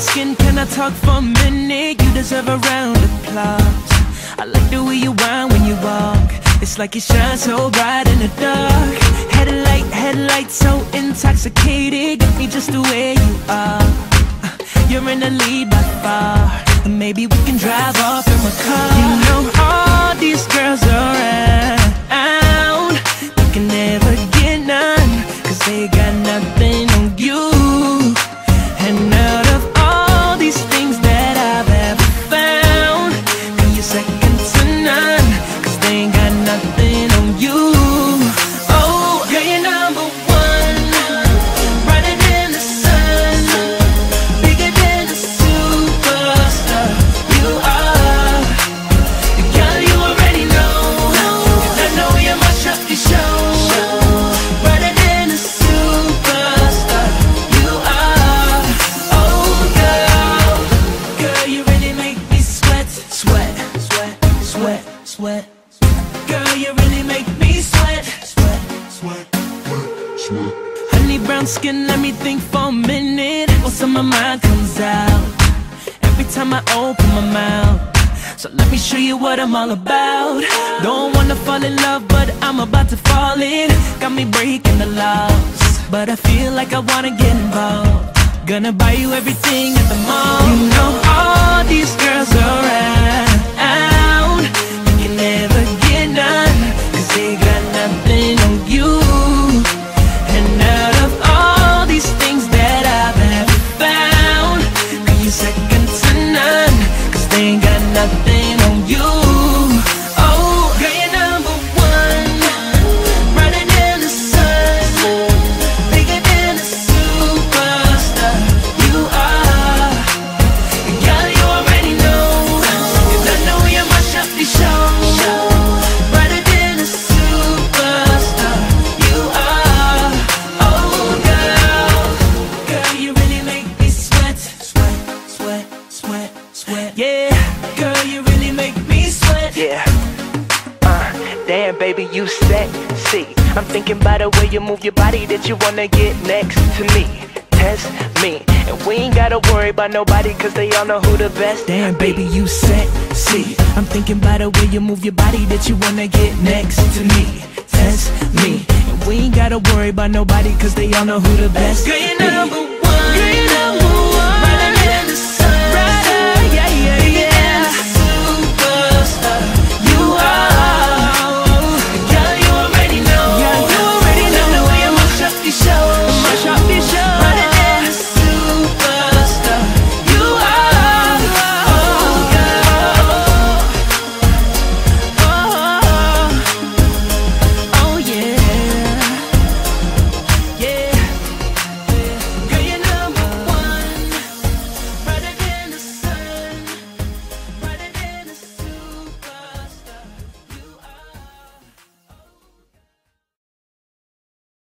skin, can I talk for a minute? You deserve a round of applause. I like the way you whine when you walk. It's like you shine so bright in the dark. Headlight, headlight, so intoxicated. Get me just the way you are. You're in the lead by far. Maybe we can drive off in my car. You know on you. Oh, you're number one. Brighter than the sun. Bigger than a superstar. You are. Girl, you already I know you must up the show. Brighter than a superstar. You are. Oh, girl. Girl, you really make me sweat. Sweat, sweat, sweat, sweat. Girl, you really make me sweat. Sweat, sweat, sweat. Honey brown skin, let me think for a minute. What's on my mind comes out every time I open my mouth. So let me show you what I'm all about. Don't wanna fall in love, but I'm about to fall in. Got me breaking the laws, but I feel like I wanna get involved. Gonna buy you everything at the mall. You know all these ain't got nothing on you. Damn, baby, you sexy. I'm thinking by the way you move your body that you wanna get next to me. Test me. And we ain't gotta worry about nobody, cause they all know who the best. Damn, baby, you sexy. I'm thinking by the way you move your body that you wanna get next to me. Test me. And we ain't gotta worry about nobody, cause they all know who the best. Girl, you're number